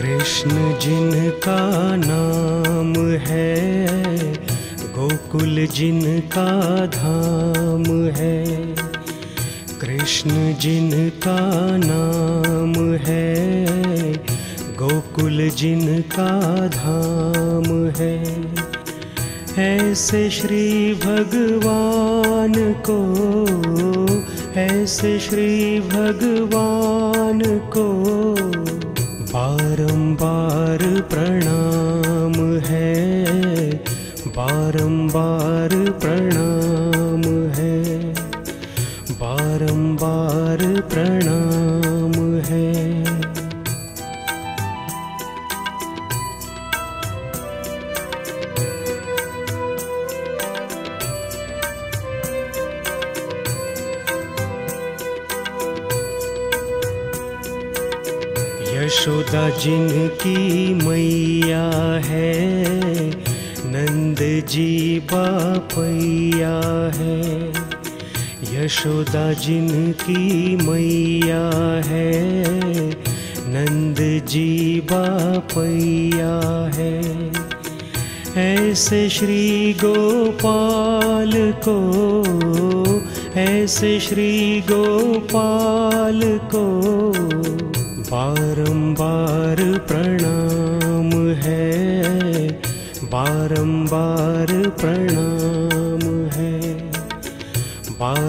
कृष्ण जिनका नाम है, गोकुल जिनका धाम है, कृष्ण जिनका नाम है, गोकुल जिनका धाम है। ऐसे श्री भगवान को, ऐसे श्री भगवान को बारंबार प्रणाम है। बारंबार प्रणाम है। बारंबार प्रणाम यशोदा जिनकी मैया है नंद जी बापैया है। यशोदा जिनकी मैया है नंद जी बापैया है। ऐसे श्री गोपाल को, ऐसे श्री गोपाल को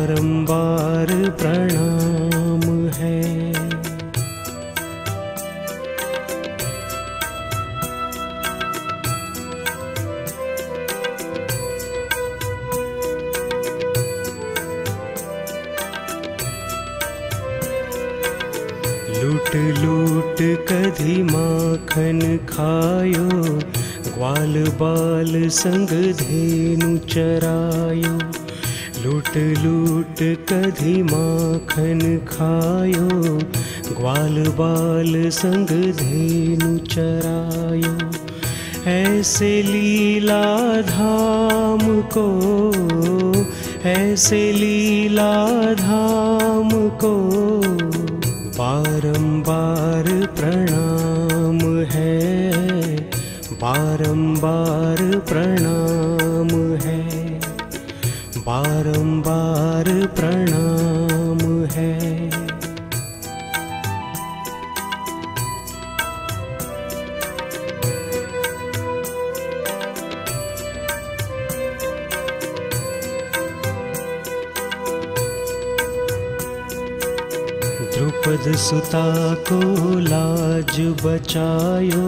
बारंबार प्रणाम है। लूट लूट कधी माखन खायो ग्वाल बाल संग धेनु चरायो। लूट लूट कधी माखन खायो, ग्वाल बाल संग धेनु चरायो। ऐसे लीला धाम को, ऐसे लीला धाम को, बारंबार प्रणाम है, बारंबार द्रुपद सुता को लाज बचायो,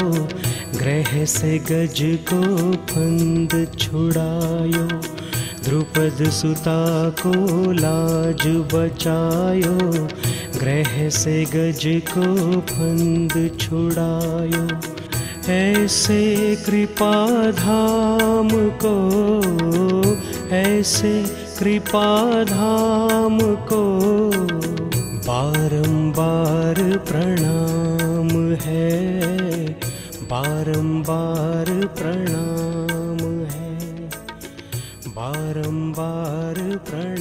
ग्रह से गज को फंद छुड़ायो। द्रुपद सुता को लाज बचायो, ग्रह से गज को फंद छुड़ायो। ऐसे कृपा धाम को, ऐसे कृपा धाम को बारंबार प्रणाम है। बारंबार प्रणाम है। बारंबार प्रणाम